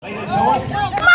Ladies and gentlemen,